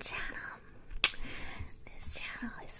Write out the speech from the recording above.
channel. This channel is